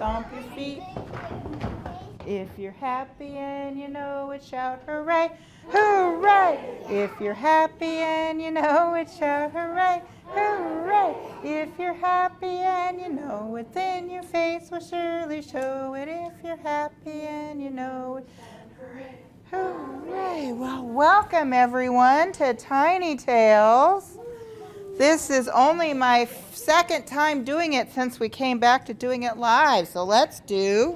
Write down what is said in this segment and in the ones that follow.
stomp your feet. If you're happy and you know it, shout hooray, hooray. If you're happy and you know it, shout hooray, hooray. If you're happy and you know it, then your face will surely show it. If you're happy and you know it, hooray. Hooray! Well, welcome everyone to Tiny Tales. This is only my second time doing it since we came back to doing it live. So let's do,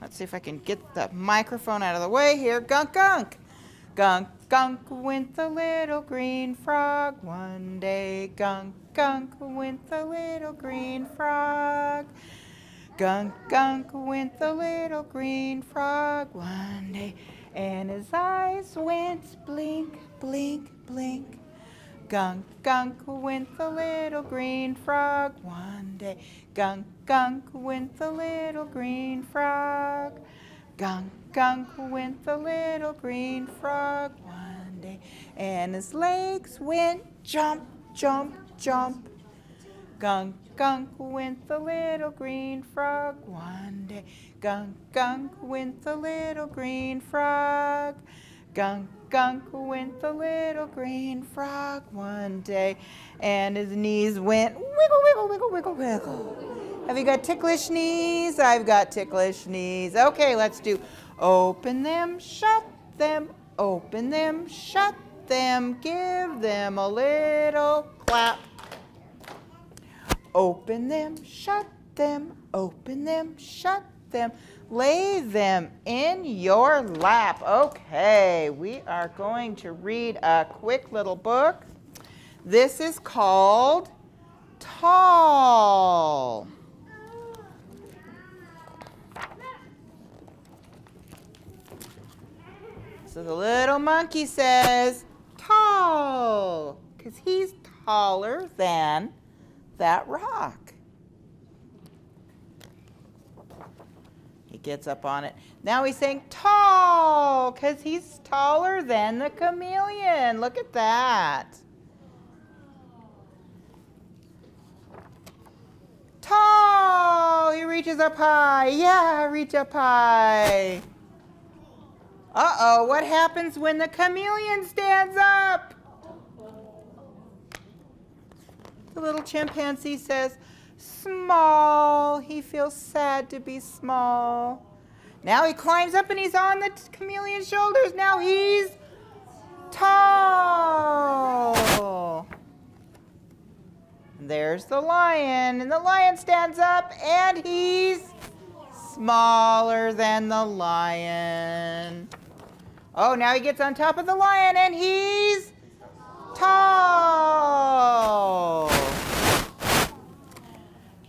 let's see if I can get the microphone out of the way here. Gunk, gunk. Gunk, gunk went the little green frog one day. Gunk, gunk went the little green frog. Gunk, gunk went the little green frog one day and his eyes went blink, blink, blink. Gunk, gunk went the little green frog one day. Gunk, gunk went the little green frog. Gunk, gunk went the little green frog one day. And his legs went jump, jump, jump. Gunk, gunk went the little green frog one day. Gunk, gunk went the little green frog. Gunk, gunk went the little green frog one day. And his knees went wiggle, wiggle, wiggle, wiggle, wiggle. Have you got ticklish knees? I've got ticklish knees. Okay, let's do open them, shut them, open them, shut them, give them a little clap. Open them, shut them, open them, shut them, lay them in your lap. Okay, we are going to read a quick little book. This is called Tall. So the little monkey says, tall, because he's taller than that rock. He gets up on it. Now he's saying tall because he's taller than the chameleon. Look at that. Tall. He reaches up high. Yeah, reach up high. Uh-oh, what happens when the chameleon stands up? The little chimpanzee says, small. He feels sad to be small. Now he climbs up and he's on the chameleon's shoulders. Now he's tall. There's the lion. And the lion stands up and he's smaller than the lion. Oh, now he gets on top of the lion and he's tall.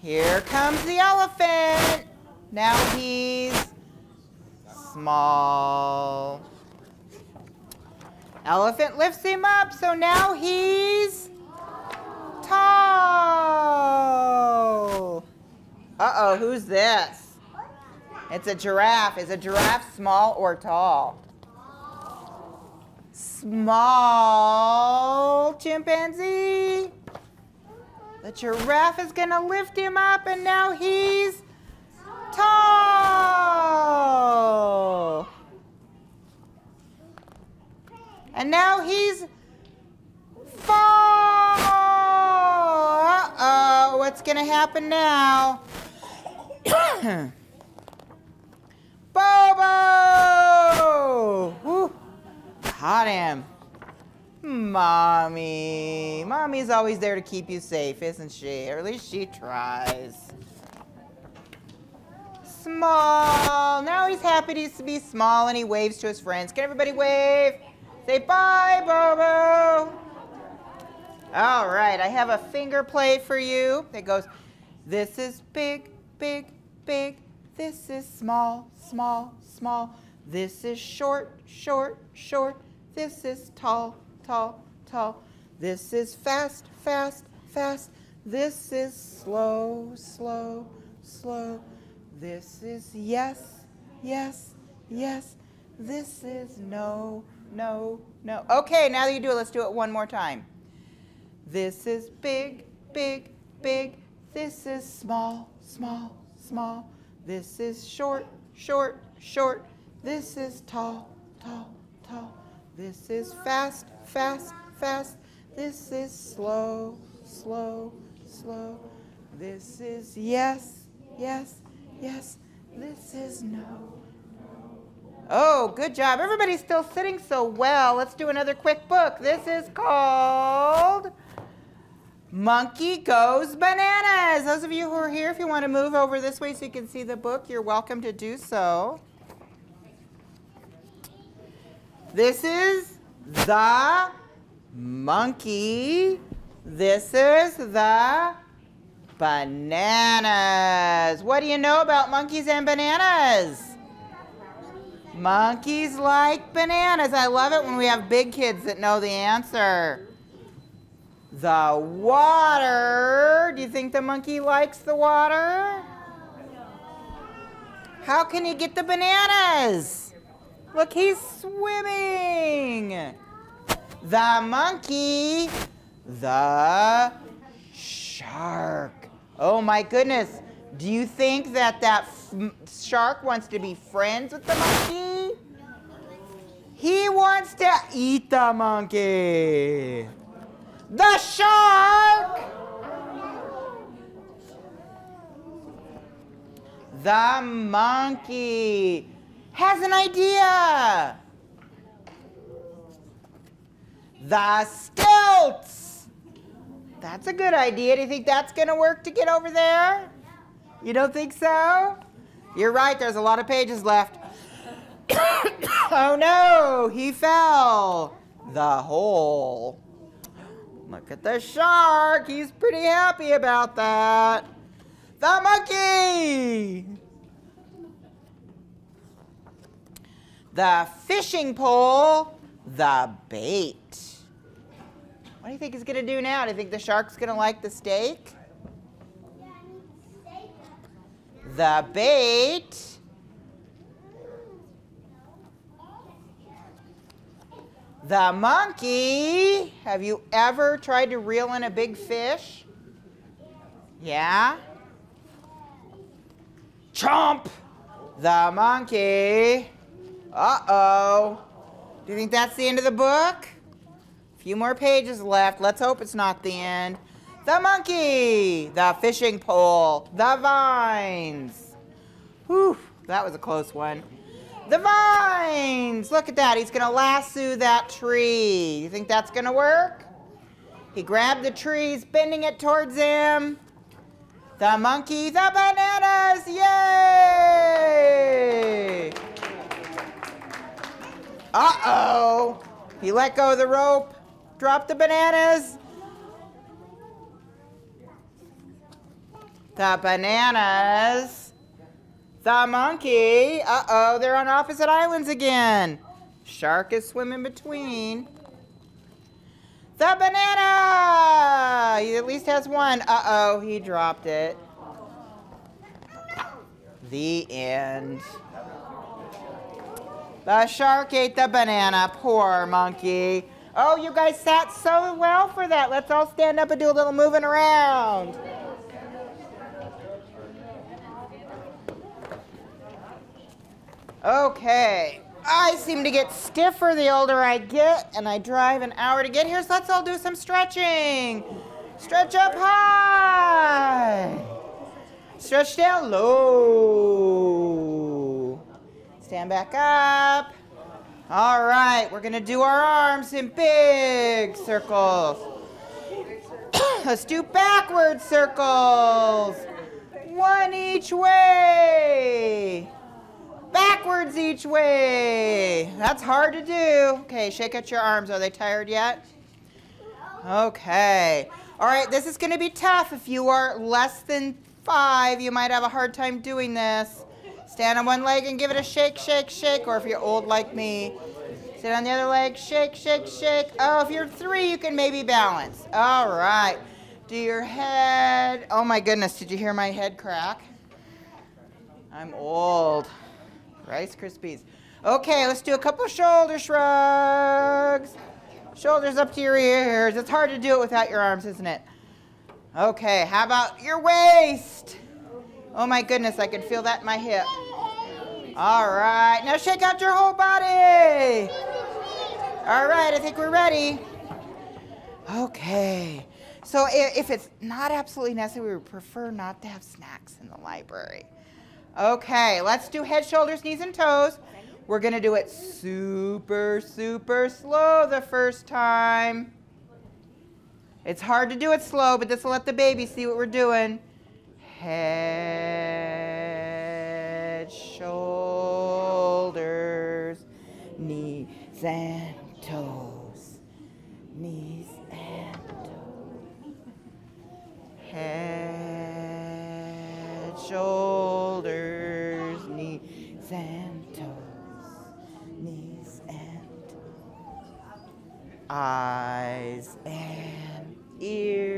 Here comes the elephant. Now he's small. Elephant lifts him up, so now he's tall. Uh-oh, who's this? It's a giraffe. Is a giraffe small or tall? Small chimpanzee. The giraffe is going to lift him up, and now he's tall. And now he's fall. Uh-oh, what's going to happen now? Bobo! Woo. Hot him. Mommy. Mommy's always there to keep you safe, isn't she? Or at least she tries. Small. Now he's happy to be small and he waves to his friends. Can everybody wave? Say bye, Bobo. All right, I have a finger play for you. It goes This is big, big, big. This is small, small, small. This is short, short, short. This is tall, tall, tall. This is fast, fast, fast. This is slow, slow, slow. This is yes, yes, yes. This is no, no, no. Okay, now that you do it, let's do it one more time. This is big, big, big. This is small, small, small. This is short, short, short. This is tall, tall, tall. This is fast, fast, fast. This is slow, slow, slow. This is yes, yes, yes. This is no. Oh, good job. Everybody's still sitting so well. Let's do another quick book. This is called Monkey Goes Bananas. Those of you who are here, if you want to move over this way so you can see the book, you're welcome to do so. This is the monkey. This is the bananas. What do you know about monkeys and bananas? Monkeys like bananas. I love it when we have big kids that know the answer. The water. Do you think the monkey likes the water? How can he get the bananas? Look, he's swimming. The monkey. The shark. Oh my goodness. Do you think that that shark wants to be friends with the monkey? He wants to eat the monkey. The shark! The monkey has an idea. The stilts. That's a good idea. Do you think that's going to work to get over there? You don't think so? You're right, there's a lot of pages left. oh no, he fell. The hole. Look at the shark. He's pretty happy about that. The monkey. The fishing pole. The bait. What do you think he's going to do now? Do you think the shark's going to like the steak? The bait. The monkey. Have you ever tried to reel in a big fish? Yeah? Chomp! The monkey. Uh-oh. Do you think that's the end of the book? A few more pages left. Let's hope it's not the end. The monkey. The fishing pole. The vines. Whew, that was a close one. The vines! Look at that. He's to lasso that tree. You think that's to work? He grabbed the tree. Bending it towards him. The monkey, the bananas! Yay! Uh-oh. He let go of the rope. Dropped the bananas. The bananas the monkey. Uh-oh, they're on opposite islands again. Shark is swimming between. The banana! He at least has one. Uh-oh, he dropped it. The end. The shark ate the banana. Poor monkey. Oh, you guys sat so well for that. Let's all stand up and do a little moving around. Okay. I seem to get stiffer the older I get, and I drive an hour to get here, so let's all do some stretching. Stretch up high. Stretch down low. Stand back up. All right, we're going to do our arms in big circles. Let's do backward circles. One each way backwards each way. That's hard to do. Okay, shake out your arms. Are they tired yet? Okay. All right, this is going to be tough if you are less than five, you might have a hard time doing this. Stand on one leg and give it a shake, shake, shake. Or if you're old like me, sit on the other leg, shake, shake, shake. Oh, if you're three, you can maybe balance. All right. Do your head. Oh my goodness, did you hear my head crack? I'm old. Rice Krispies. Okay, let's do a couple shoulder shrugs. Shoulders up to your ears. It's hard to do it without your arms, isn't it? Okay, how about your waist? Oh my goodness, I can feel that in my hip. All right, now shake out your whole body. All right, I think we're ready. Okay, so if it's not absolutely necessary, we would prefer not to have snacks in the library. Okay, let's do head, shoulders, knees, and toes. We're to do it super, super slow the first time. It's hard to do it slow, but this will let the baby see what we're doing. Head, shoulders, knees and toes. Knees and toes. Head, shoulders, knees and toes. Knees and toes. Eyes and ears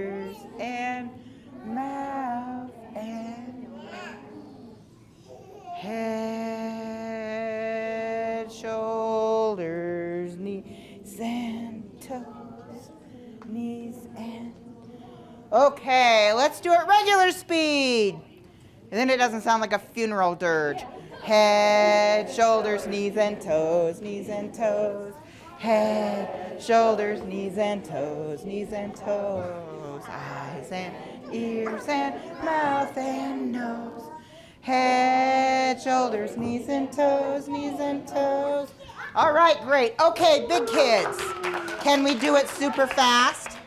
Okay, let's do it regular speed. And then it doesn't sound like a funeral dirge. Head, shoulders, knees and toes, knees and toes. Head, shoulders, knees and toes, knees and toes. Eyes and ears and mouth and nose. Head, shoulders, knees and toes, knees and toes. All right, great. Okay, big kids. Can we do it super fast?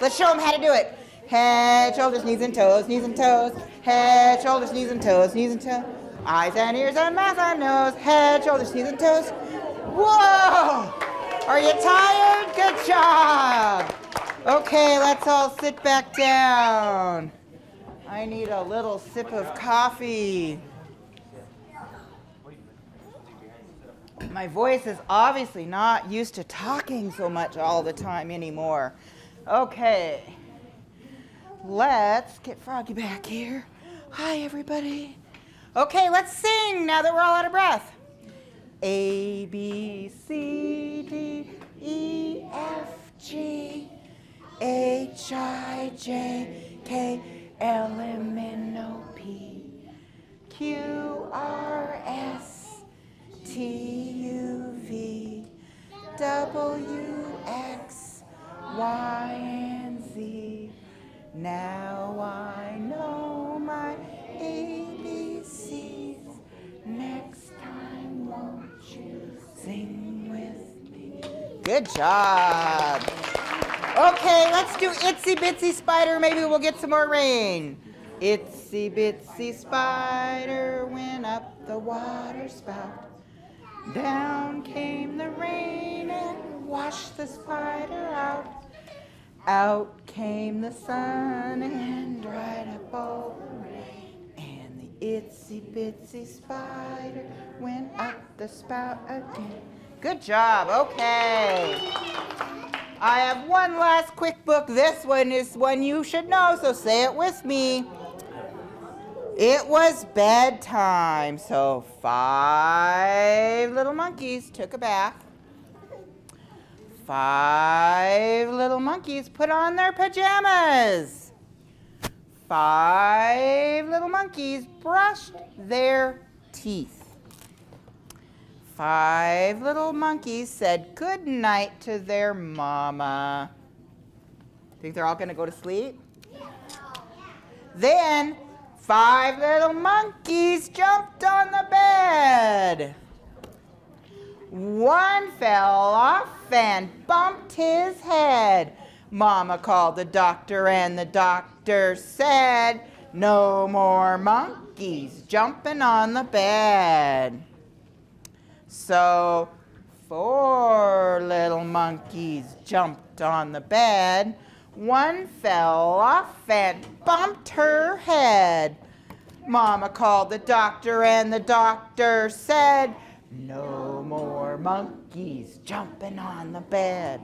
Let's show them how to do it. Head, shoulders, knees and toes, knees and toes. Head, shoulders, knees and toes, knees and toes. Eyes and ears and mouth and nose. Head, shoulders, knees and toes. Whoa! Are you tired? Good job. Okay, let's all sit back down. I need a little sip of coffee. My voice is obviously not used to talking so much all the time anymore. Okay. Let's get Froggy back here. Hi, everybody. Okay, let's sing now that we're all out of breath. A, B, C, D, E, F, G, H, I, J, K, L, M, N, O, P, Q, R, S, T, U, V, W, X, Y, and Z. Now I know my ABCs. Next time, won't you sing with me? Good job. Okay, let's do Itsy Bitsy Spider. Maybe we'll get some more rain. Itsy Bitsy Spider went up the water spout. Down came the rain and washed the spider out. Out came the sun and dried up all the rain. And the itsy bitsy spider went up the spout again. Good job. Okay. I have one last quick book. This one is one you should know, so say it with me. It was bedtime, so five little monkeys took a bath. Five little monkeys put on their pajamas. Five little monkeys brushed their teeth. Five little monkeys said good night to their mama. Think they're all going to go to sleep? Then five little monkeys jumped on the bed. One fell off and bumped his head. Mama called the doctor, and the doctor said, No more monkeys jumping on the bed. So, four little monkeys jumped on the bed. One fell off and bumped her head. Mama called the doctor, and the doctor said, No more monkeys jumping on the bed.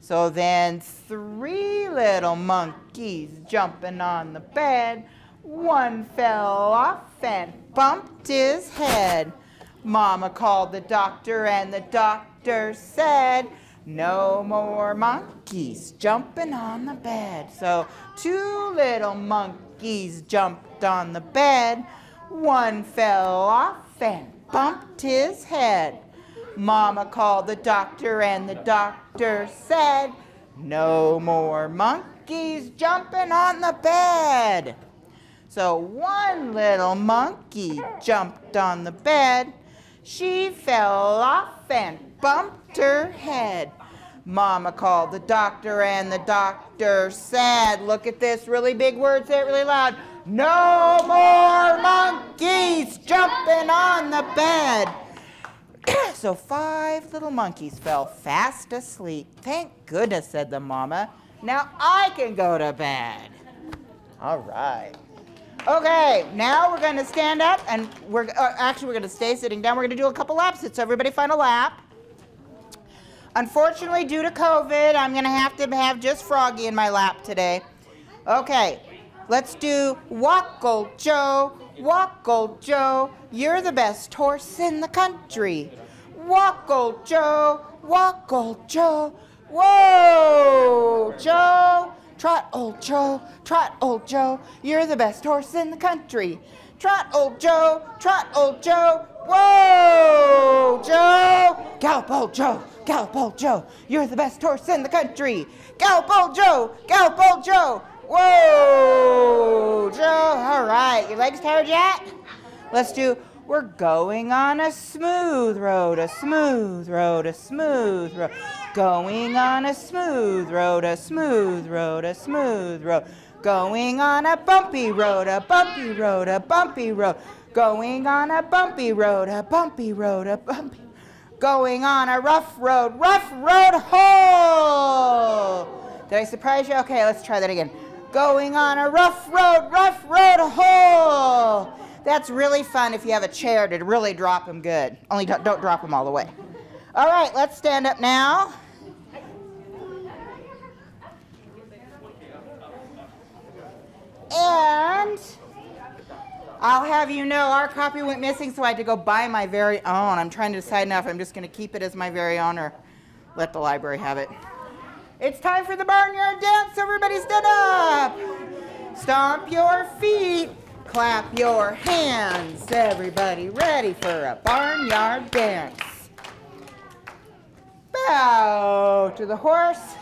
So then, three little monkeys jumping on the bed. One fell off and bumped his head. Mama called the doctor, and the doctor said, No more monkeys jumping on the bed. So, two little monkeys jumped on the bed. One fell off and bumped his head. Mama called the doctor, and the doctor said, No more monkeys jumping on the bed. So one little monkey jumped on the bed. She fell off and bumped her head. Mama called the doctor, and the doctor said, Look at this really big word, say it really loud. No more monkeys jumping on the bed. so five little monkeys fell fast asleep. Thank goodness, said the mama. Now I can go to bed. All right. Okay, now we're going to stand up and we're uh, actually we're going to stay sitting down. We're going to do a couple laps. So everybody find a lap. Unfortunately, due to COVID, I'm going to have to have just Froggy in my lap today. Okay, let's do Wackle Joe, Wackle Joe. You're the best horse in the country. Wackle Joe, Wackle Joe. Whoa, Joe. Trot, old Joe, trot, old Joe, you're the best horse in the country. Trot, old Joe, trot, old Joe, whoa, Joe. Gallop, old Joe, gallop, old Joe, you're the best horse in the country. Gallop, old Joe, gallop, old Joe, whoa, Joe. All right, your legs tired yet? Let's do we're going on a smooth road, a smooth road, a smooth road. Going on a smooth road, a smooth road, a smooth road. Going on a bumpy road, a bumpy road, a bumpy road. Going on a bumpy road, a bumpy road, a bumpy. Going on a rough road, rough road hole. Did I surprise you? Okay, let's try that again. Going on a rough road, rough road hole. That's really fun if you have a chair to really drop them good. Only don't, don't drop them all the way. All right, let's stand up now. And I'll have you know our copy went missing, so I had to go buy my very own. I'm trying to decide now if I'm just going to keep it as my very own or let the library have it. It's time for the barnyard dance. Everybody stand up. Stomp your feet. Clap your hands. Everybody ready for a barnyard dance. Bow to the horse.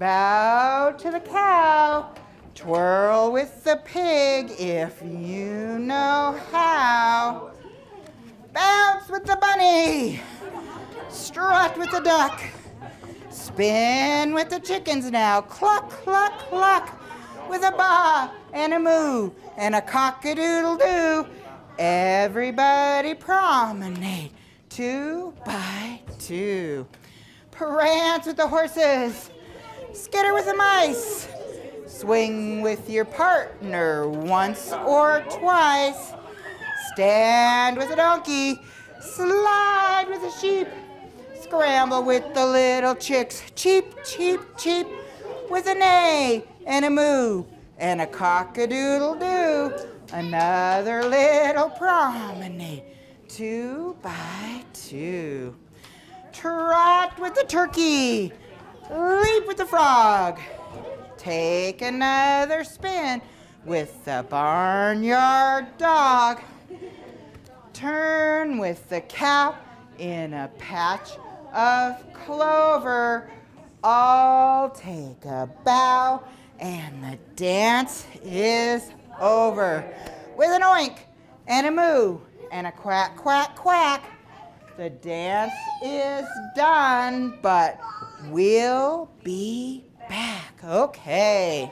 Bow to the cow. Twirl with the pig if you know how. Bounce with the bunny. Strut with the duck. Spin with the chickens now. Cluck, cluck, cluck. With a ba and a moo and a cock-a-doodle-doo. Everybody promenade two by two. Prance with the horses. Skitter with the mice. Swing with your partner once or twice. Stand with a donkey. Slide with a sheep. Scramble with the little chicks. Cheep, cheep, cheep. With a neigh and a moo and a cock-a-doodle-doo. Another little promenade. Two by two. Trot with the turkey. Leap with the frog. Take another spin with the barnyard dog. Turn with the cow in a patch of clover. I'll take a bow and the dance is over. With an oink and a moo and a quack, quack, quack. The dance is done, but we'll be back. Okay.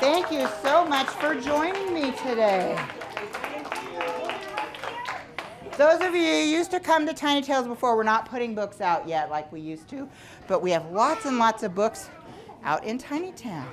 Thank you so much for joining me today. Those of you who used to come to Tiny Tales before, we're not putting books out yet like we used to, but we have lots and lots of books out in Tiny Town.